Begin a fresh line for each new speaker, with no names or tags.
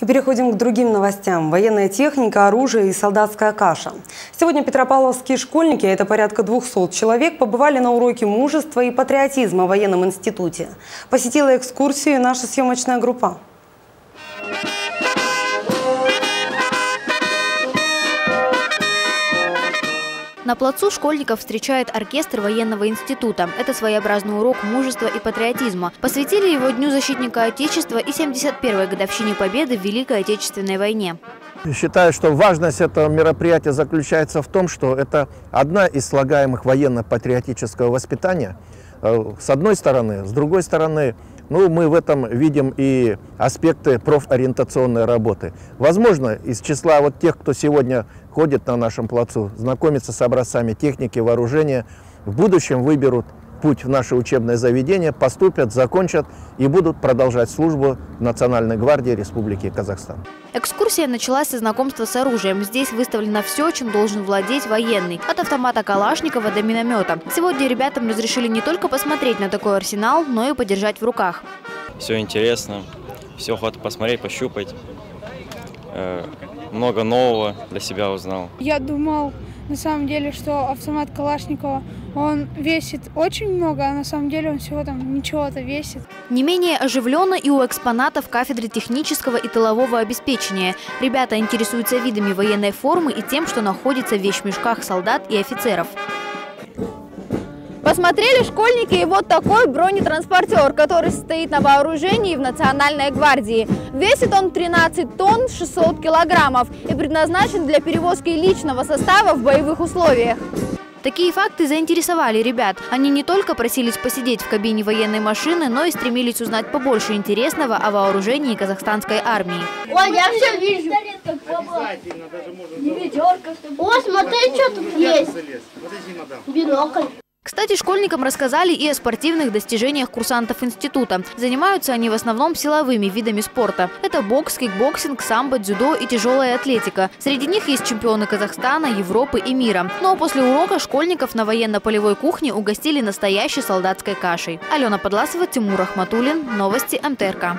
И переходим к другим новостям. Военная техника, оружие и солдатская каша. Сегодня петропавловские школьники, а это порядка 200 человек, побывали на уроке мужества и патриотизма в военном институте. Посетила экскурсию наша съемочная группа.
На плацу школьников встречает оркестр военного института. Это своеобразный урок мужества и патриотизма. Посвятили его Дню защитника Отечества и 71-й годовщине Победы в Великой Отечественной войне.
Считаю, что важность этого мероприятия заключается в том, что это одна из слагаемых военно-патриотического воспитания. Э, с одной стороны. С другой стороны, ну, мы в этом видим и аспекты профориентационной работы. Возможно, из числа вот тех, кто сегодня ходит на нашем плацу, знакомится с образцами техники, вооружения, в будущем выберут путь в наше учебное заведение, поступят, закончат и будут продолжать службу в Национальной гвардии Республики Казахстан.
Экскурсия началась со знакомства с оружием. Здесь выставлено все, чем должен владеть военный. От автомата Калашникова до миномета. Сегодня ребятам разрешили не только посмотреть на такой арсенал, но и подержать в руках.
Все интересно, все охота посмотреть, пощупать. Много нового для себя узнал.
Я думал, на самом деле, что автомат Калашникова, он весит очень много, а на самом деле он всего там ничего-то весит.
Не менее оживленно и у экспонатов кафедры технического и тылового обеспечения. Ребята интересуются видами военной формы и тем, что находится в вещмешках солдат и офицеров.
Посмотрели школьники и вот такой бронетранспортер, который стоит на вооружении в Национальной гвардии. Весит он 13 тонн 600 килограммов и предназначен для перевозки личного состава в боевых условиях.
Такие факты заинтересовали ребят. Они не только просились посидеть в кабине военной машины, но и стремились узнать побольше интересного о вооружении казахстанской армии.
Ой, я все вижу. О, смотри, что тут есть. Бинокль.
Кстати, школьникам рассказали и о спортивных достижениях курсантов института. Занимаются они в основном силовыми видами спорта. Это бокс, кикбоксинг, самбо, дзюдо и тяжелая атлетика. Среди них есть чемпионы Казахстана, Европы и мира. Ну а после урока школьников на военно-полевой кухне угостили настоящей солдатской кашей. Алена Подласова, Тимур Ахматуллин. Новости МТРК.